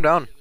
I'm down.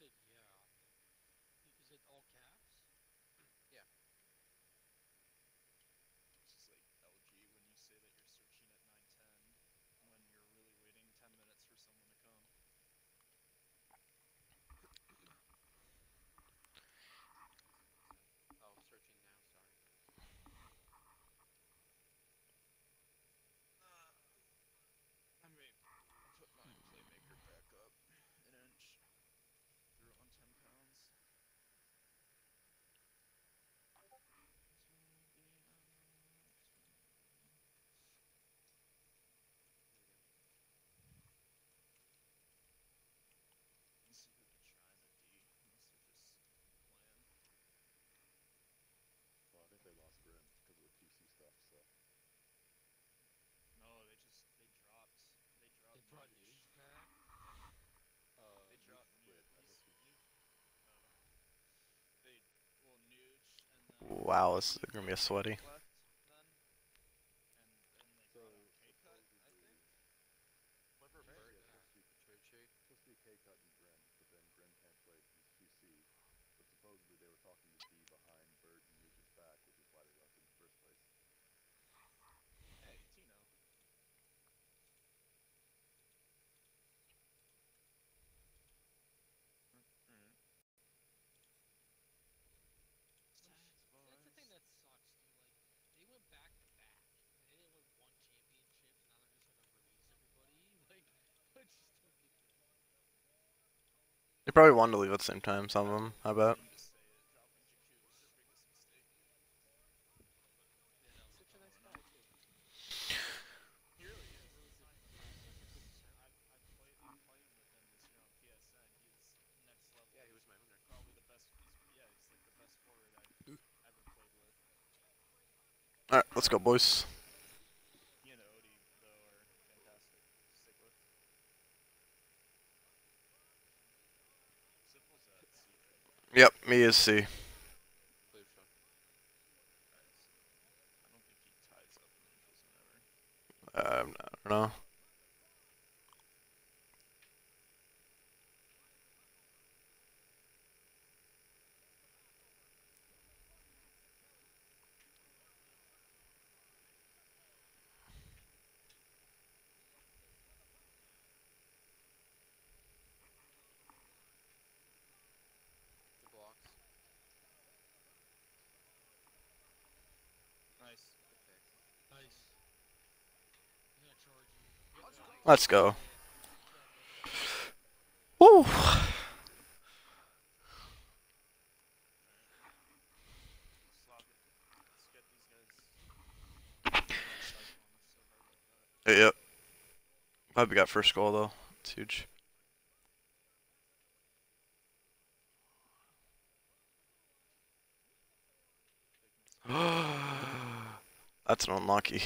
said wow, this is gonna be a sweaty. They probably wanted to leave at the same time, some of them, I bet. Alright, let's go, boys. Yep, me is C. Let's go. Woo! Yep. Glad we got first goal though. It's huge. That's an unlucky.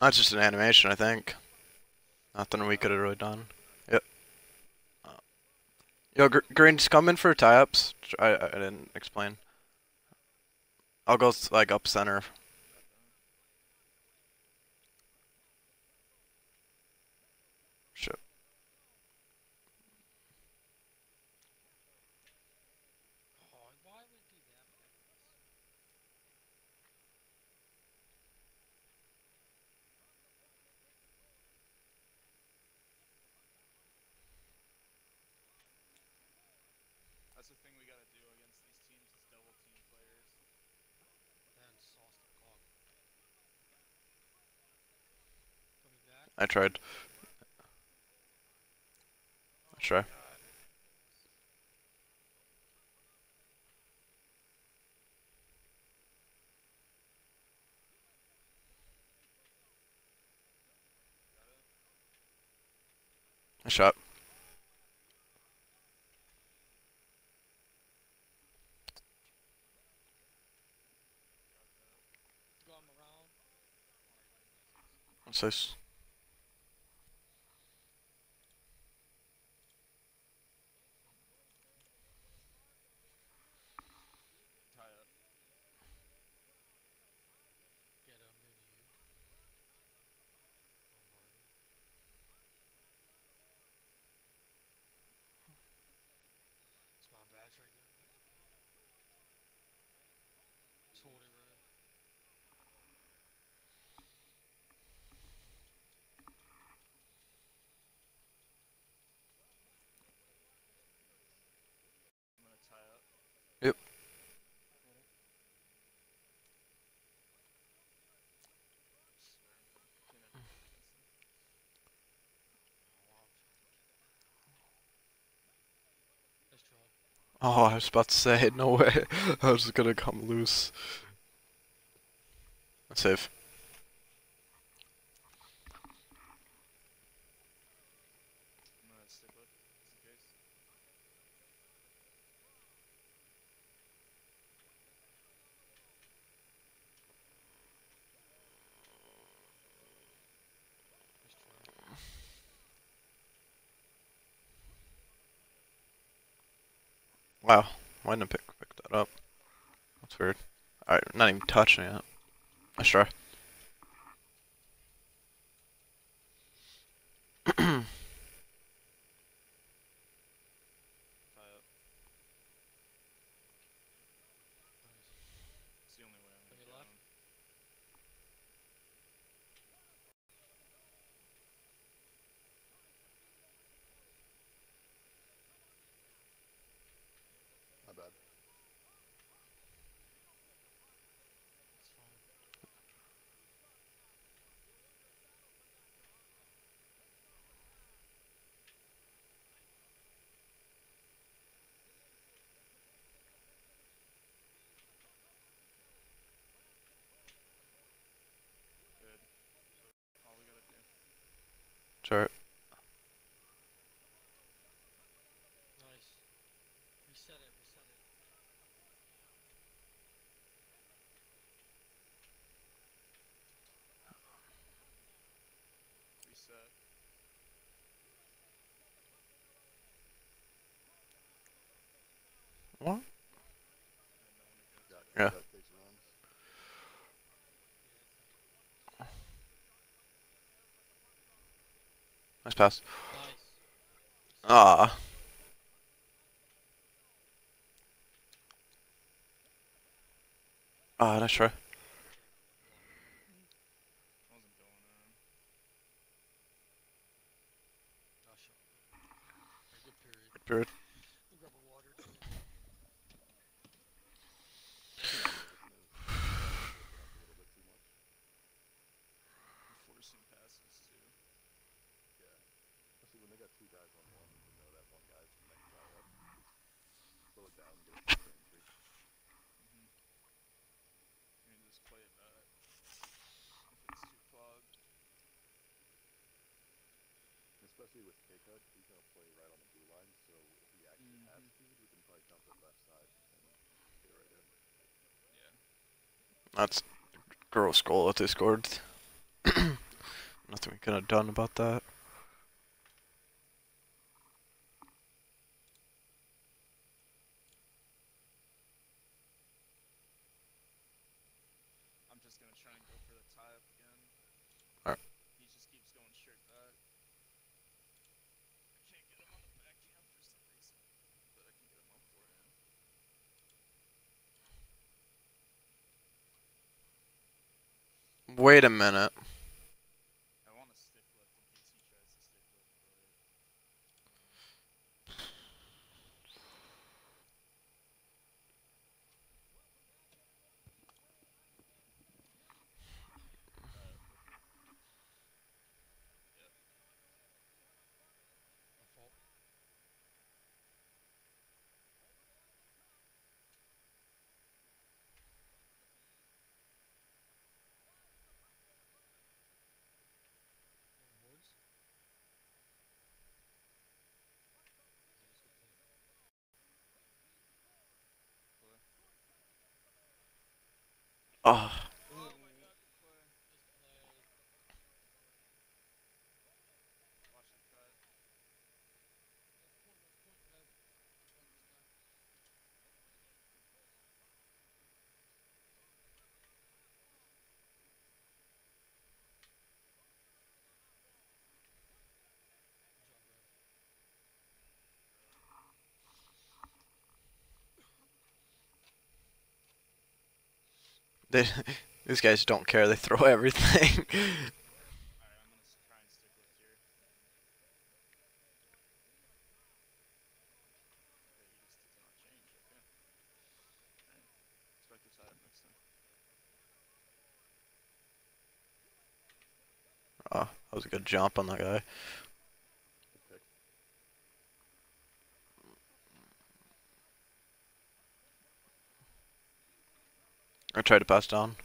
That's just an animation, I think. Nothing we could have really done. Yep. Uh, yo, gr Green's coming for tie-ups. I, I didn't explain. I'll go, like, up center that's the thing we got to do against these teams is double team players. And sauce the clock. Coming back. I tried. Oh Try. I shot. so Oh, I was about to say, no way. I was just gonna come loose. Save. Wow, why didn't I pick, pick that up? That's weird. Alright, not even touching it. Let's try. Yeah. Nice pass. Ah. Nice. Ah, nice try. Good period. That's gross goal at Discord. Nothing we could have done about that. wait a minute. Oh. They, these guys don't care. They throw everything. oh, that was a good jump on that guy. I tried to pass down.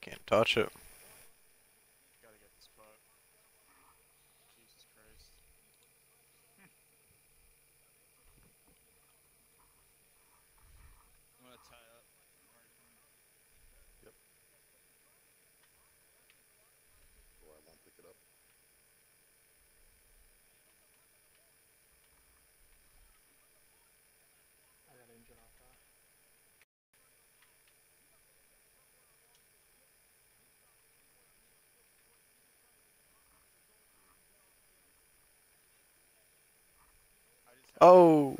Can't touch it. Oh.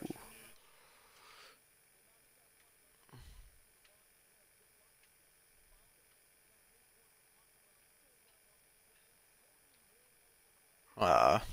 Ah. Uh.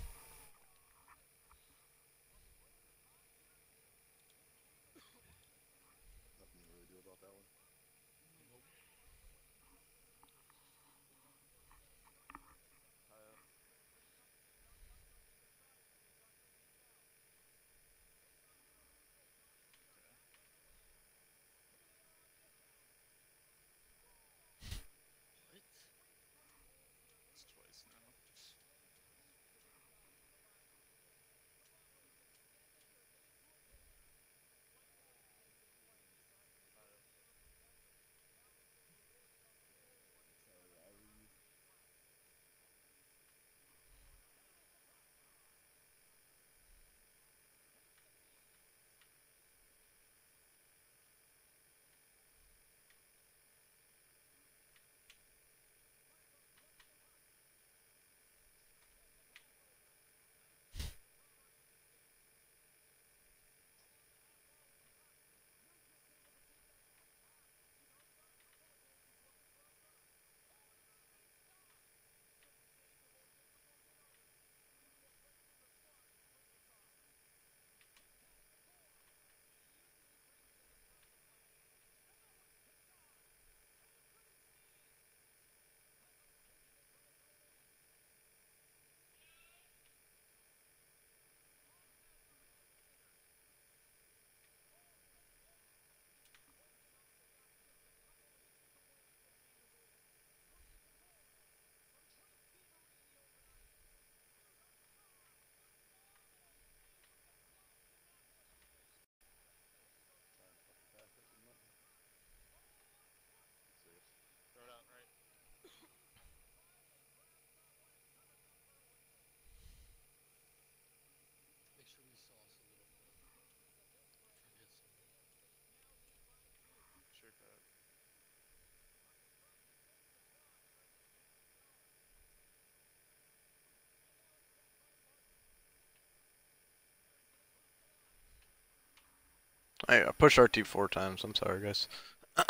I pushed RT four times. I'm sorry, guys.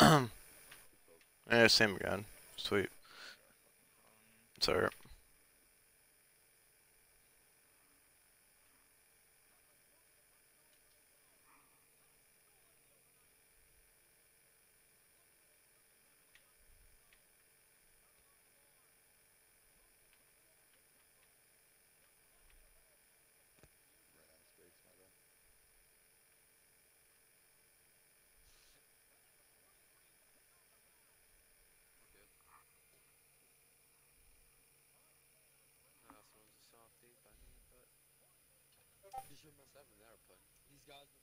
yeah, same gun. Sweet. Sorry. should must have an airplane. These guys.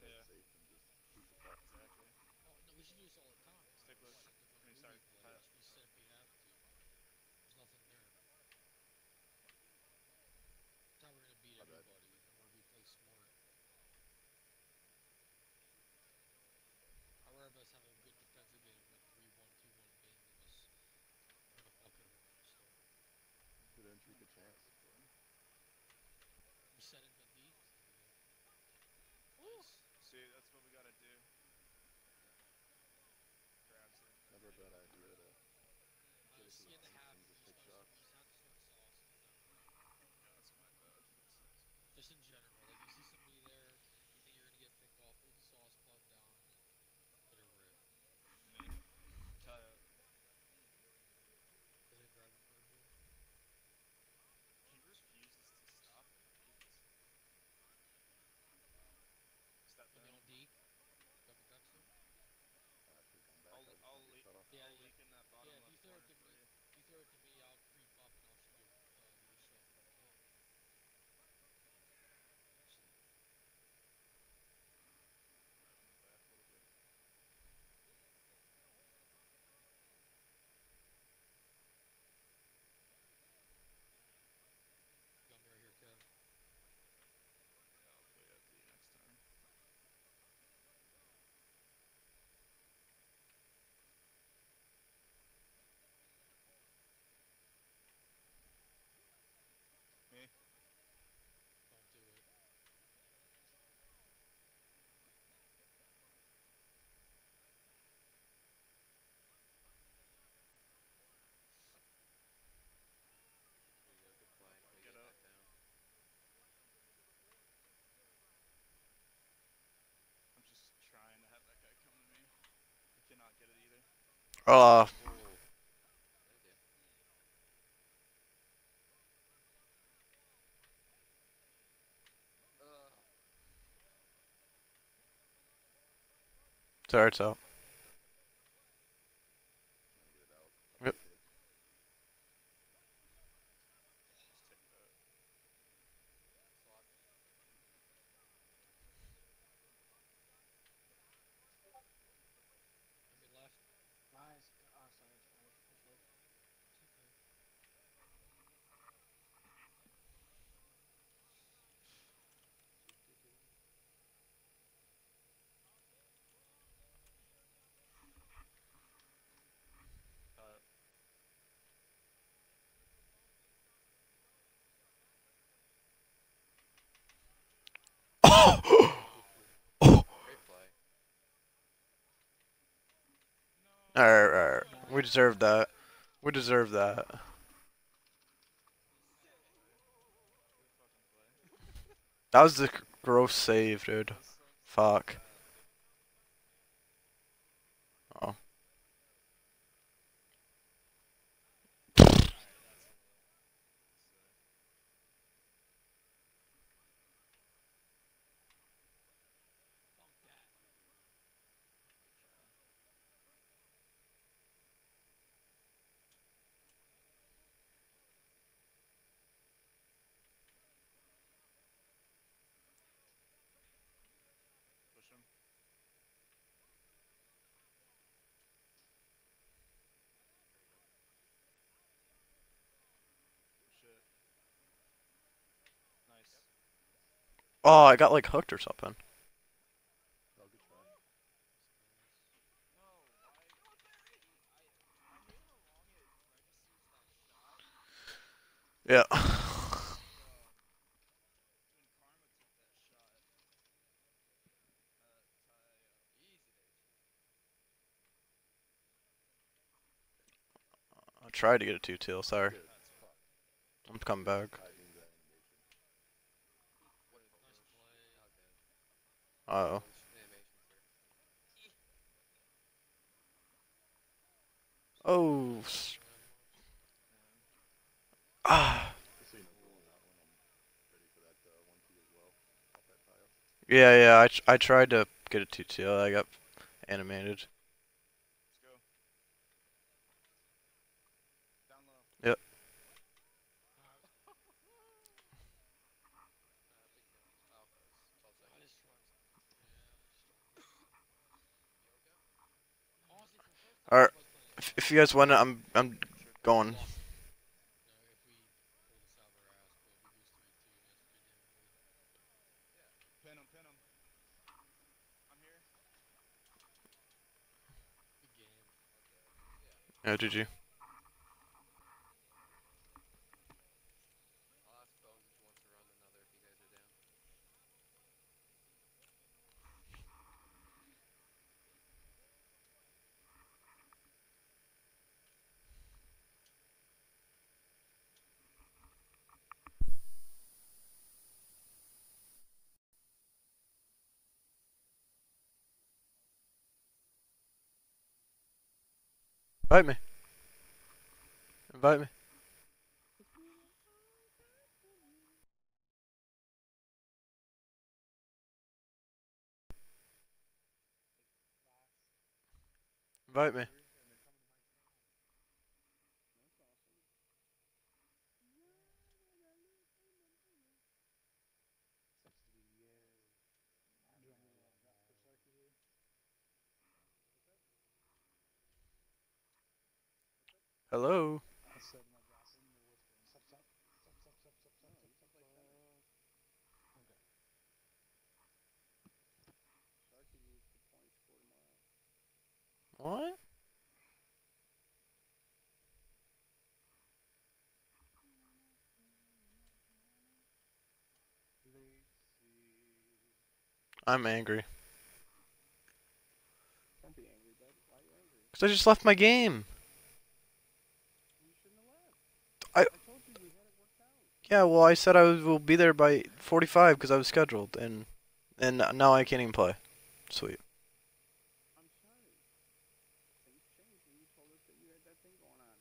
yeah. safe and just keep the practice. Exactly. Oh, no, we should do solid comics. Stick close. this Uh, Sorry, it's out. Alright, alright. We deserve that. We deserve that. That was the gross save, dude. Fuck. Oh, I got like hooked or something. Yeah. I tried to get a two-tail, sorry. I'm coming back. Uh oh. Oh. Ah. Yeah, yeah, I, I tried to get a 2 I got animated. If you guys want it, I'm I'm going. Oh, no, if Vote me. Vote me. Vote me. Why are you angry? Cause I just left my game. You shouldn't have left. I- told you we had it worked out. Yeah, well, I said I will be there by 45 because I was scheduled, and and now I can't even play. Sweet.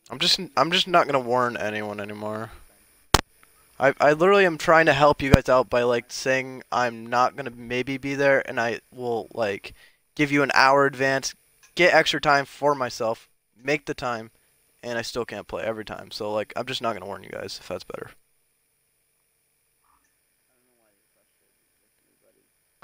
I'm just I'm just not gonna warn anyone anymore. I I literally am trying to help you guys out by like saying I'm not gonna maybe be there, and I will like give you an hour advance, get extra time for myself, make the time, and I still can't play every time. So like I'm just not gonna warn you guys if that's better.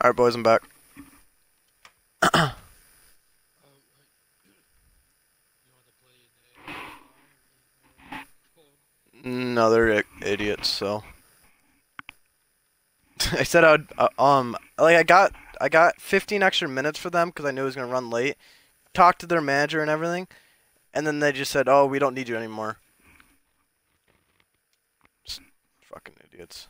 All right, boys, I'm back. To. No, they're idiots. So I said I would. Uh, um, like I got I got 15 extra minutes for them because I knew it was gonna run late. Talked to their manager and everything, and then they just said, "Oh, we don't need you anymore." S- fucking idiots.